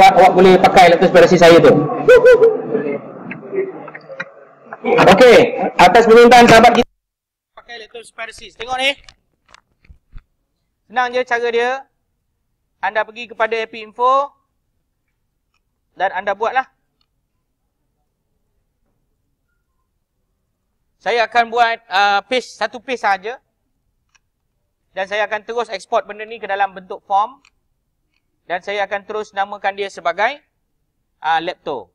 awak, awak boleh pakai leptospirasi saya tu. Okey, atas permintaan sahabat kita pakai leptospirasi. Tengok ni. Senang je cara dia. Anda pergi kepada Epi Info dan anda buatlah. Saya akan buat uh, page, satu page saja. Dan saya akan terus export benda ni ke dalam bentuk form. Dan saya akan terus namakan dia sebagai uh, lepto.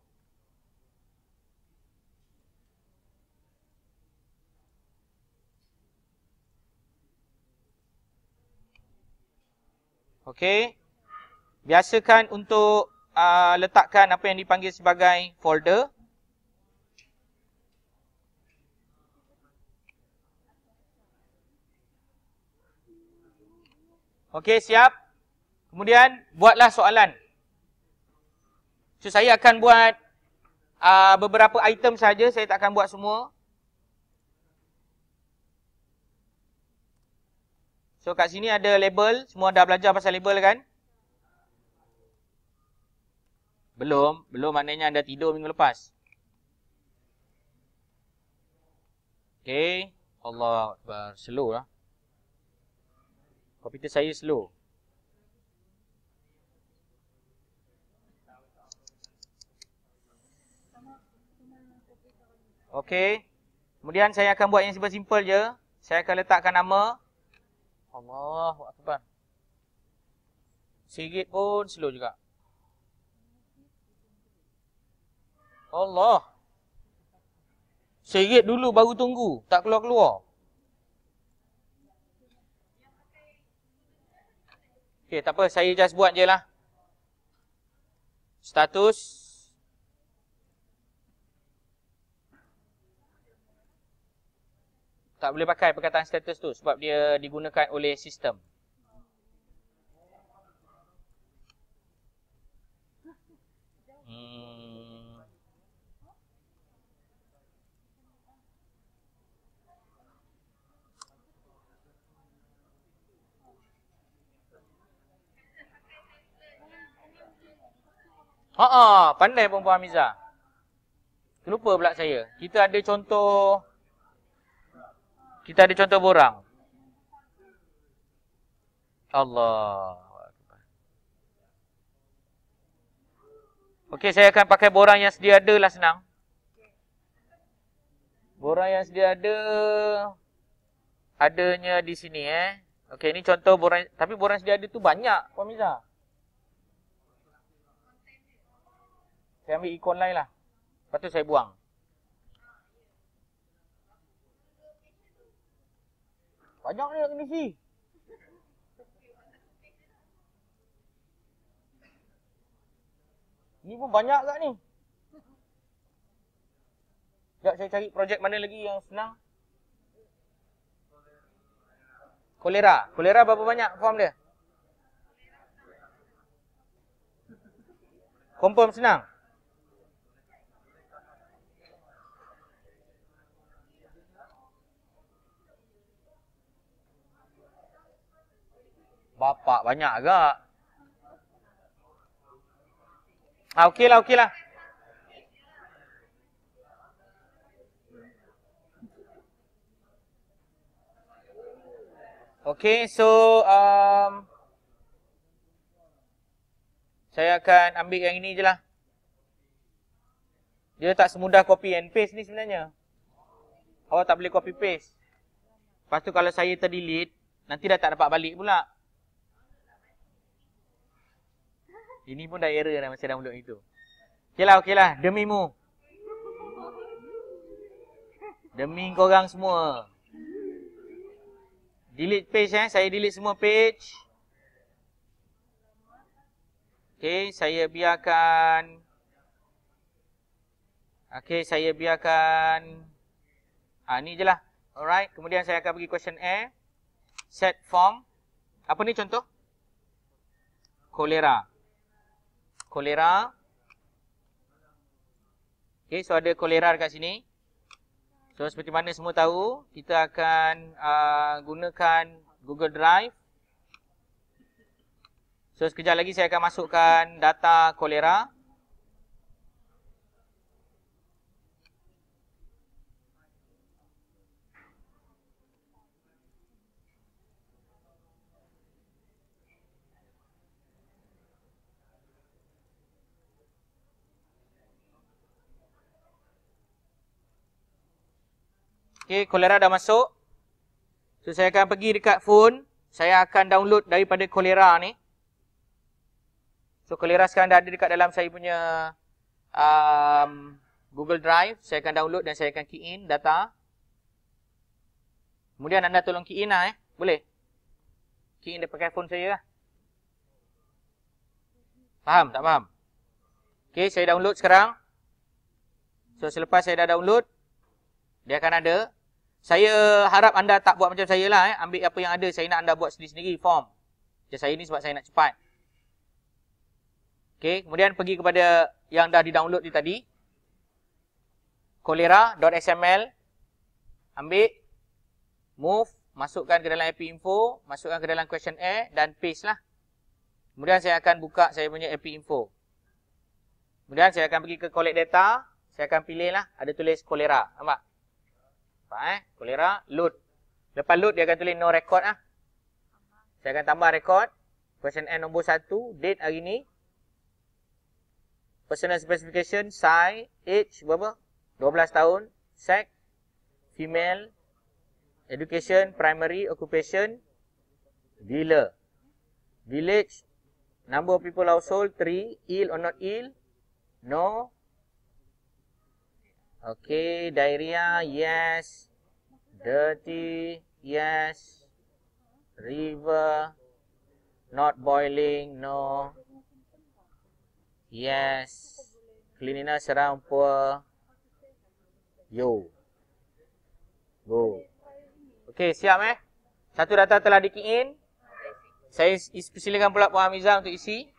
Okey. Biasakan untuk uh, letakkan apa yang dipanggil sebagai folder. Okey, siap. Kemudian buatlah soalan. So saya akan buat uh, beberapa item saja, saya tak akan buat semua. So kat sini ada label, semua dah belajar pasal label kan? Belum, belum maknanya anda tidur minggu lepas. Okay, Allah slow lah. Komputer saya slow. Okey. Kemudian saya akan buat yang simple-simple je. Saya akan letakkan nama. Allahu Akbar. Sikit pun slow juga. Allah. Sikit dulu baru tunggu. Tak keluar-keluar. Okey, tak apa. Saya just buat je lah. Status. Tak boleh pakai perkataan status tu sebab dia digunakan oleh sistem. Ah, pandai perempuan Hamiza. Terlupa pula saya. Kita ada contoh kita ada contoh borang. Allah. Okey, saya akan pakai borang yang sedia ada lah senang. Borang yang sedia ada adanya di sini eh. Okey, ini contoh borang tapi borang sedia ada tu banyak, Puan Miza. Saya ambil ikon lain lah. Lepas tu saya buang. Banyak ni nak kena isi. Ni pun banyak kat ni. Sekejap saya cari projek mana lagi yang senang. Kolera. Kolera berapa banyak form dia? Confirm senang. Bapak banyak agak. Ah okeylah okeylah. Okay, so um, saya akan ambil yang ini je lah. Dia tak semudah copy and paste ni sebenarnya. Awak tak boleh copy paste. Lepas tu kalau saya terdelete, nanti dah tak dapat balik pula. Ini pun dah error dah masa mulut itu. Okeylah, okeylah. Demi mu. Demi korang semua. Delete page eh. Saya delete semua page. Okey, saya biarkan. Okey, saya biarkan. Ah, ni je lah. Alright. Kemudian saya akan pergi question A. Set form. Apa ni contoh? Kolera kolera. Okay, so ada kolera dekat sini. So seperti mana semua tahu, kita akan uh, gunakan Google Drive. So sekejap lagi saya akan masukkan data kolera. Okay, kolera dah masuk. So, saya akan pergi dekat phone. Saya akan download daripada kolera ni. So, kolera sekarang dah ada dekat dalam saya punya um, Google Drive. Saya akan download dan saya akan key in data. Kemudian anda tolong key in lah eh. Boleh? Key in pakai phone saya lah. Faham? Tak faham? Okay, saya download sekarang. So, selepas saya dah download, dia akan ada saya harap anda tak buat macam saya lah. Eh. Ambil apa yang ada. Saya nak anda buat sendiri-sendiri form. Macam saya ni sebab saya nak cepat. Okay. Kemudian pergi kepada yang dah di-download ni tadi. Cholera.xml. Ambil. Move. Masukkan ke dalam AP info. Masukkan ke dalam questionnaire. Dan paste lah. Kemudian saya akan buka saya punya AP info. Kemudian saya akan pergi ke collect data. Saya akan pilih lah. Ada tulis cholera. Nampak? Nampak eh? Kolera, load. Lepas load, dia akan tulis no record ah. Saya akan tambah record. Question N nombor 1, date hari ni. Personal specification, size, age, berapa? 12 tahun. Sex, female. Education, primary, occupation. Dealer. Village, number of people household, 3. Ill or not ill? No. Okay, diarrhea, yes. Dirty, yes. River, not boiling, no. Yes. Cleanliness around poor. Yo. Go. Okay, siap eh? Satu data telah di-key in. Saya persilakan pula Puan Hamiza untuk isi.